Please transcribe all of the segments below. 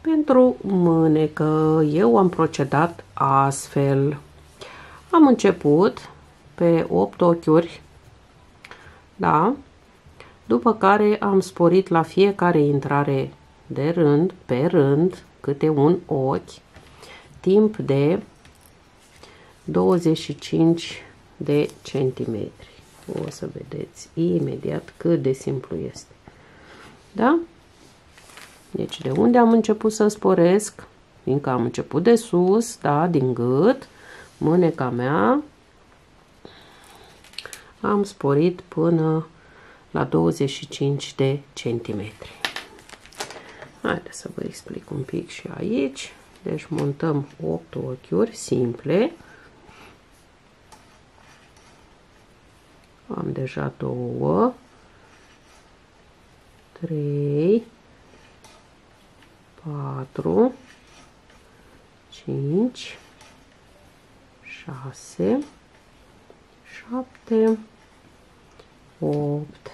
Pentru mânecă eu am procedat astfel. Am început pe 8 ochiuri, da? După care am sporit la fiecare intrare de rând, pe rând, câte un ochi, timp de 25 de centimetri. O să vedeți imediat cât de simplu este. Da? Deci de unde am început să sporesc? Fiindcă am început de sus, da, din gât, mâneca mea, am sporit până la 25 de centimetri. Haideți să vă explic un pic și aici. Deci montăm 8 ochiuri simple. Am deja două, trei, patru, cinci, șase, șapte, opt,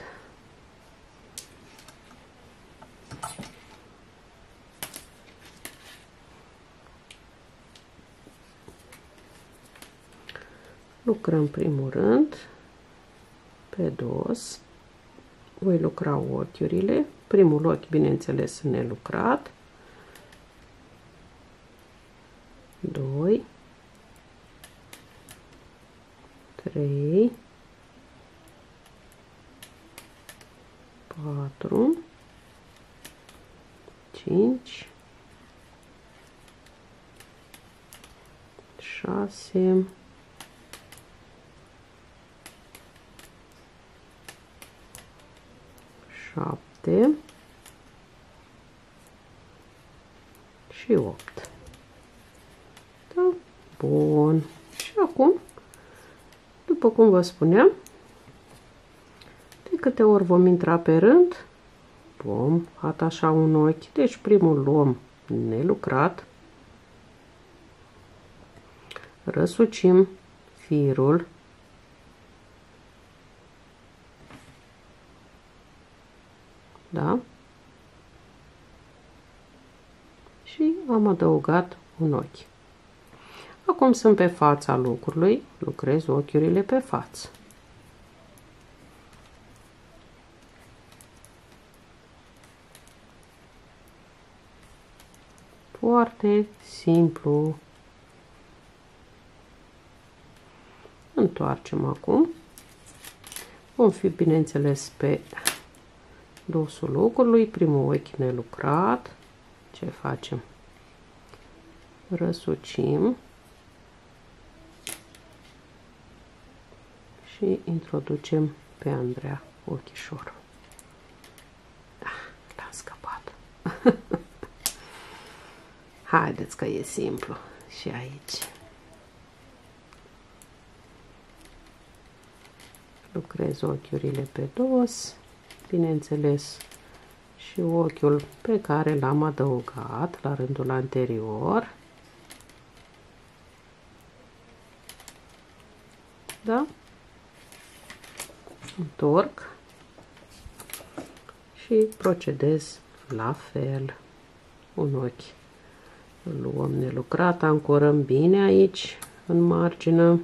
lucrăm primul rând pe dos. Voi lucra ochiurile. Primul ochi bineînțeles nelucrat 2 3 4 5 6 7 și 8. Da? Bun. Și acum, după cum vă spuneam, de câte ori vom intra pe rând, vom atașa un ochi. Deci primul luăm nelucrat, răsucim firul da? Și am adăugat un ochi. Acum sunt pe fața lucrului, lucrez ochiurile pe față. Foarte simplu. Întoarcem acum. Vom fi, bineînțeles, pe dosul locului, primul ochi nelucrat. Ce facem? Răsucim și introducem pe Andreea ochișorul. Ah, l-am scăpat. Haideți că e simplu și aici. Lucrez ochiurile pe dos bineînțeles, și ochiul pe care l-am adăugat la rândul anterior. Da? Întorc și procedez la fel. Un ochi îl luăm nelucrat, ancorăm bine aici, în margină,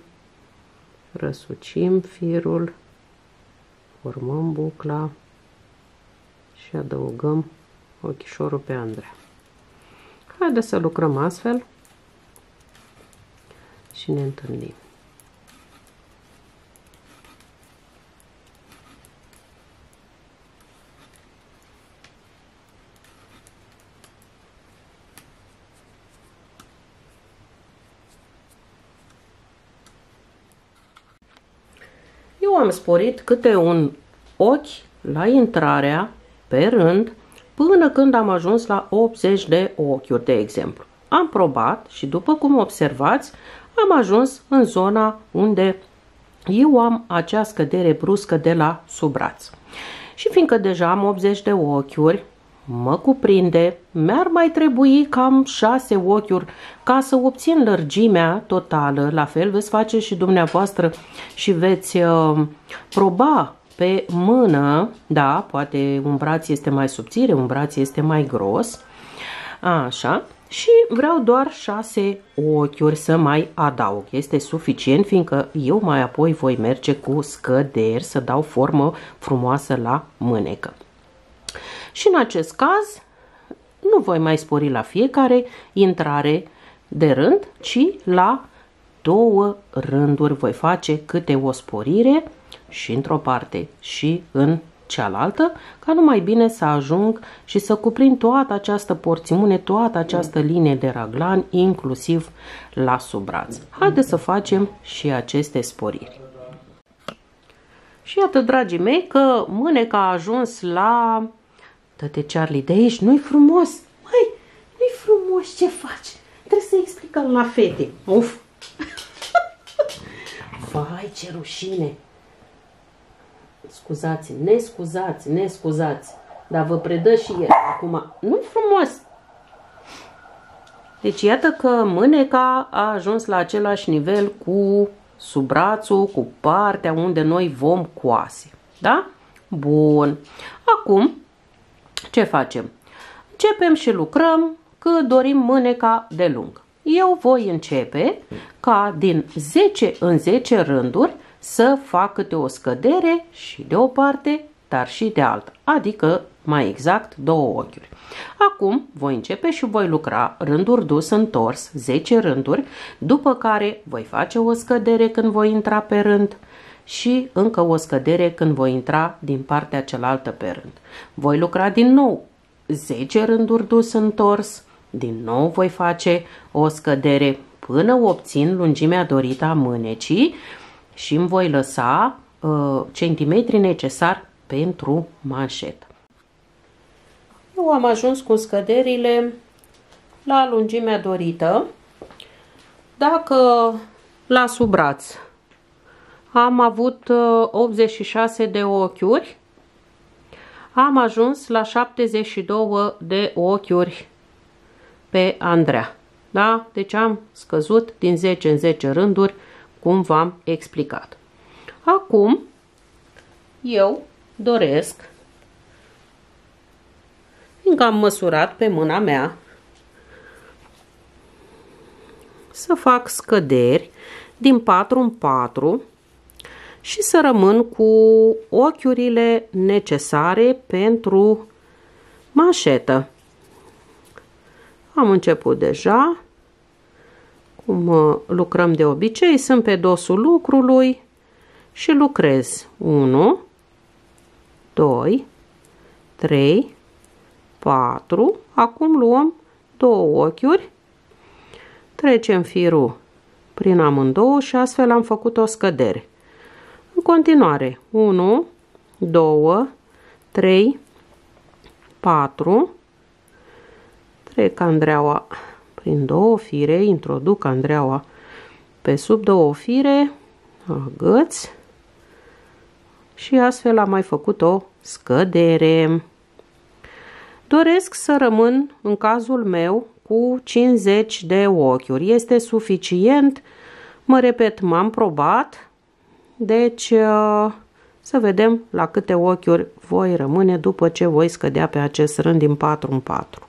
răsucim firul, formăm bucla și adăugăm ochișorul pe Andreea. Haideți să lucrăm astfel și ne întâlnim. Eu am sporit câte un ochi la intrarea pe rând până când am ajuns la 80 de ochiuri, de exemplu. Am probat și după cum observați, am ajuns în zona unde eu am acea scădere bruscă de la sub braț. Și fiindcă deja am 80 de ochiuri, mă cuprinde, mi-ar mai trebui cam 6 ochiuri ca să obțin lărgimea totală. La fel veți face și dumneavoastră și veți uh, proba pe mână, da, poate un braț este mai subțire, un braț este mai gros, Așa. Și vreau doar 6 ochiuri să mai adaug. Este suficient, fiindcă eu mai apoi voi merge cu scăderi să dau formă frumoasă la mânecă. Și în acest caz nu voi mai spori la fiecare intrare de rând, ci la două rânduri voi face câte o sporire și într-o parte și în cealaltă, ca numai bine să ajung și să cuprind toată această porțiune, toată această linie de raglan, inclusiv la sub braț. Haideți să facem și aceste sporiri. Și iată, dragii mei, că mâneca a ajuns la... Tăte Charlie, de aici nu-i frumos. Măi, nu-i frumos ce faci. Trebuie să explicăm la fete. Uf! Vai, ce rușine! Scuzați, ne scuzați, ne scuzați. Dar vă predă și el. Acum, nu frumos. Deci iată că mâneca a ajuns la același nivel cu sub brațul, cu partea unde noi vom coase. Da? Bun. Acum, ce facem? Începem și lucrăm că dorim mâneca de lung. Eu voi începe ca din 10 în 10 rânduri să fac câte o scădere și de o parte, dar și de alta, adică mai exact două ochiuri. Acum voi începe și voi lucra rânduri dus întors, 10 rânduri, după care voi face o scădere când voi intra pe rând și încă o scădere când voi intra din partea cealaltă pe rând. Voi lucra din nou 10 rânduri dus întors, din nou voi face o scădere până obțin lungimea dorită a mânecii și îmi voi lăsa uh, centimetrii necesari pentru manșetă. Eu am ajuns cu scăderile la lungimea dorită. Dacă la sub braț am avut 86 uh, de ochiuri, am ajuns la 72 de ochiuri pe Andrea. Da? Deci am scăzut din 10 în 10 rânduri cum v-am explicat. Acum, eu doresc, fiindcă am măsurat pe mâna mea, să fac scăderi din 4 în 4 și să rămân cu ochiurile necesare pentru manșetă. Am început deja cum uh, lucrăm de obicei, sunt pe dosul lucrului și lucrez 1, 2, 3, 4, acum luăm două ochiuri, trecem firul prin amândouă și astfel am făcut o scădere. În continuare, 1, 2, 3, 4, trec Andreaua prin două fire, introduc Andreaua pe sub două fire, agăț. Și astfel am mai făcut o scădere. Doresc să rămân, în cazul meu, cu 50 de ochiuri. Este suficient, mă repet, m-am probat, deci uh, să vedem la câte ochiuri voi rămâne după ce voi scădea pe acest rând din 4 în 4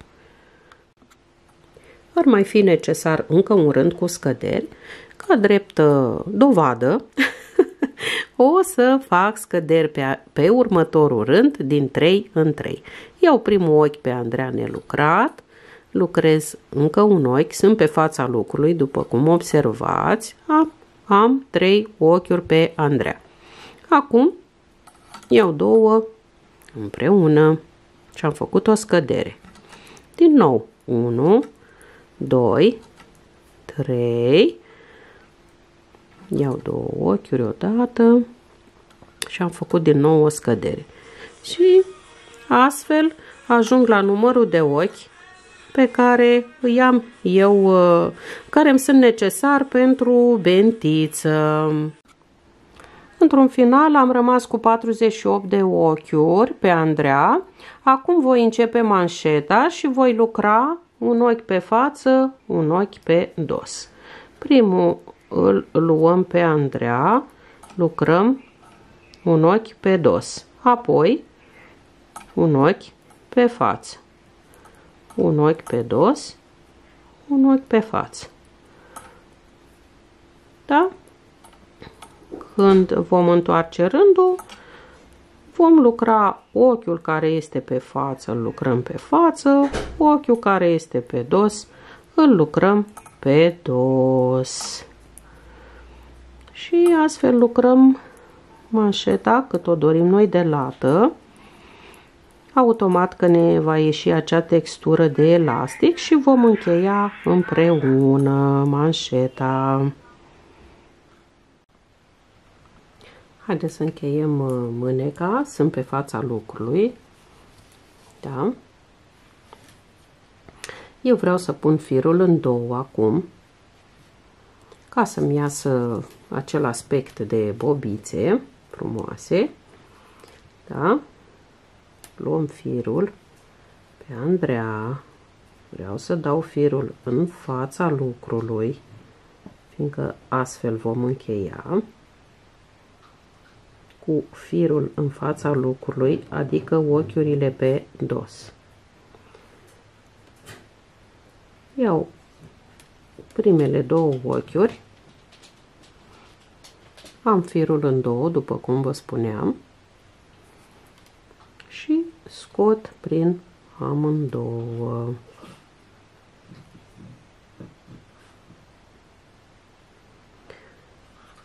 ar mai fi necesar încă un rând cu scăderi, ca drept dovadă, o să fac scăderi pe, pe următorul rând din 3 în 3. Iau primul ochi pe Andreea nelucrat, lucrez încă un ochi, sunt pe fața lucrului, după cum observați, am, am 3 ochiuri pe Andreea. Acum iau două împreună și am făcut o scădere. Din nou, 1, 2, 3, iau două ochiuri odată și am făcut din nou o scădere. Și astfel ajung la numărul de ochi pe care îi am eu, uh, care îmi sunt necesar pentru bentiță. Într-un final am rămas cu 48 de ochiuri pe Andrea. Acum voi începe manșeta și voi lucra un ochi pe față, un ochi pe dos. Primul îl luăm pe Andrea, lucrăm un ochi pe dos, apoi un ochi pe față. Un ochi pe dos, un ochi pe față. Da? Când vom întoarce rândul, vom lucra ochiul care este pe față, îl lucrăm pe față, ochiul care este pe dos, îl lucrăm pe dos. Și astfel lucrăm manșeta cât o dorim noi de lată. Automat că ne va ieși acea textură de elastic și vom încheia împreună manșeta. Haideți să încheiem uh, mâneca, sunt pe fața lucrului. Da? Eu vreau să pun firul în două acum, ca să-mi iasă acel aspect de bobițe frumoase. Da? Luăm firul pe Andrea. Vreau să dau firul în fața lucrului, fiindcă astfel vom încheia cu firul în fața lucrului, adică ochiurile pe dos. Iau primele două ochiuri, am firul în două, după cum vă spuneam, și scot prin amândouă.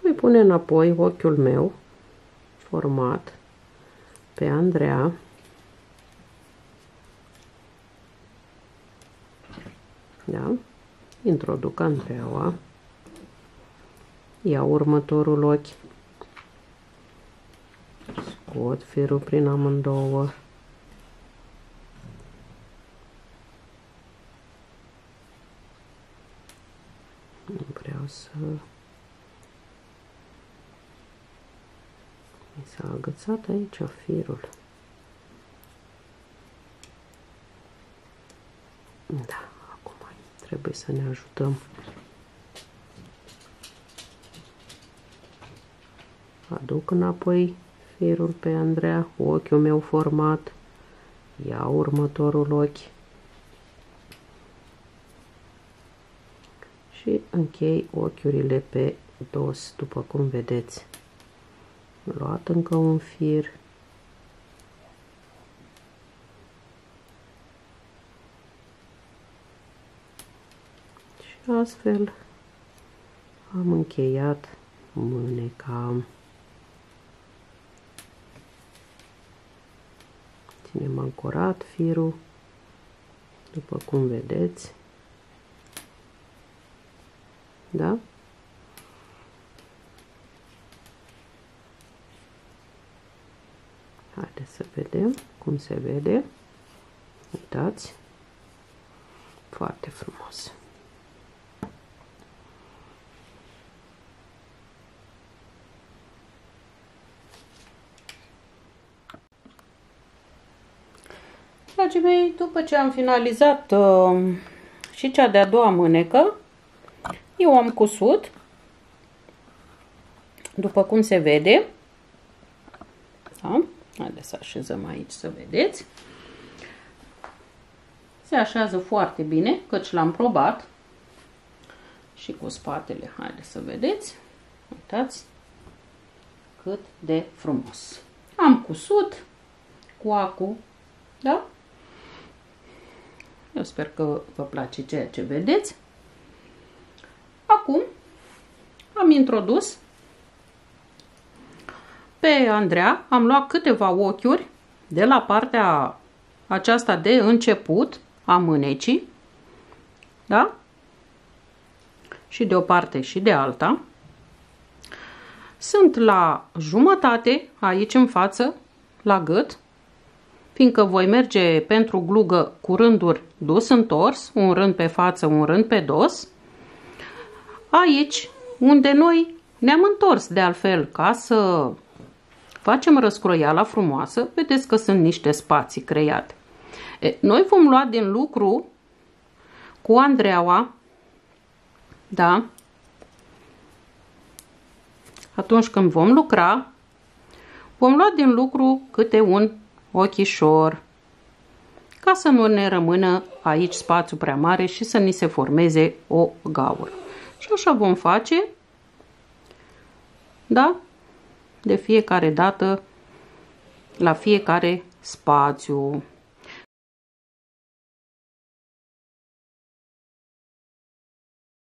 Voi pune înapoi ochiul meu format pe Andreea da? introduc Andreaua iau următorul ochi scot firul prin amândouă vreau să Mi s-a agățat aici firul. Da, acum trebuie să ne ajutăm. Aduc înapoi firul pe Andreea, ochiul meu format, iau următorul ochi și închei ochiurile pe dos, după cum vedeți. Luat încă un fir. Și astfel am încheiat mâneca. Ținem ancorat firul după cum vedeți da? Haideți să vedem cum se vede. Uitați. Foarte frumos. Dragii mei, după ce am finalizat uh, și cea de-a doua mânecă, eu am cusut, după cum se vede, da? Haideți să așezăm aici să vedeți. Se așează foarte bine, căci l-am probat. Și cu spatele, haideți să vedeți. Uitați cât de frumos. Am cusut cu acu, da? Eu sper că vă place ceea ce vedeți. Acum am introdus pe Andreea am luat câteva ochiuri de la partea aceasta de început a mânecii, da? Și de o parte și de alta. Sunt la jumătate, aici în față, la gât, fiindcă voi merge pentru glugă cu rânduri dus întors, un rând pe față, un rând pe dos. Aici, unde noi ne-am întors de altfel ca să facem răscroiala frumoasă, vedeți că sunt niște spații create. E, noi vom lua din lucru cu Andreaua, da, atunci când vom lucra, vom lua din lucru câte un ochișor, ca să nu ne rămână aici spațiu prea mare și să ni se formeze o gaură. Și așa vom face, da? De fiecare dată, la fiecare spațiu.